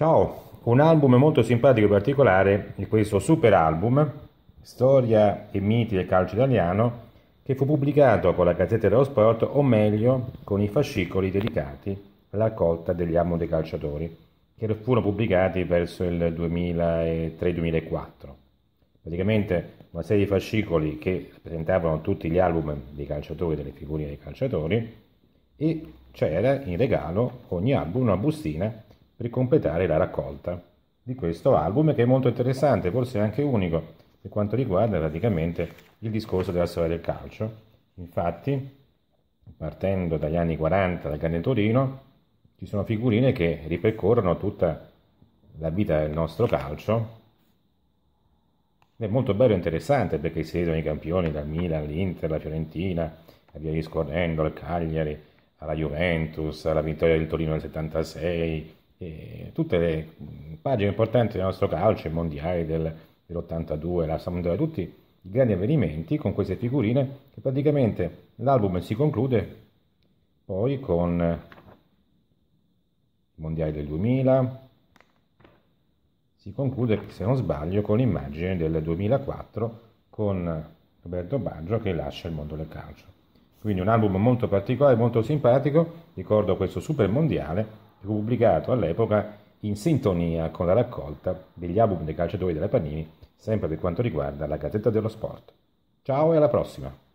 Ciao, un album molto simpatico e particolare è questo super album, Storia e miti del calcio italiano, che fu pubblicato con la Gazzetta dello Sport, o meglio, con i fascicoli dedicati alla raccolta degli album dei calciatori, che furono pubblicati verso il 2003-2004. Praticamente una serie di fascicoli che presentavano tutti gli album dei calciatori, delle figurine dei calciatori, e c'era in regalo ogni album una bustina per completare la raccolta di questo album che è molto interessante, forse anche unico per quanto riguarda praticamente il discorso della storia del calcio. Infatti, partendo dagli anni 40 dal Grande Torino, ci sono figurine che ripercorrono tutta la vita del nostro calcio. È molto bello e interessante perché si vedono i campioni dal Milan, l'Inter, la Fiorentina, e via discorrendo, al Cagliari, alla Juventus, alla vittoria del Torino nel 76, tutte le pagine importanti del nostro calcio, i mondiali del, dell'82, la Sampdoria, tutti i grandi avvenimenti con queste figurine che praticamente l'album si conclude poi con i mondiali del 2000, si conclude, se non sbaglio, con l'immagine del 2004 con Roberto Baggio che lascia il mondo del calcio. Quindi un album molto particolare, molto simpatico, ricordo questo super mondiale pubblicato all'epoca in sintonia con la raccolta degli album dei calciatori della Panini, sempre per quanto riguarda la Gazzetta dello Sport. Ciao e alla prossima!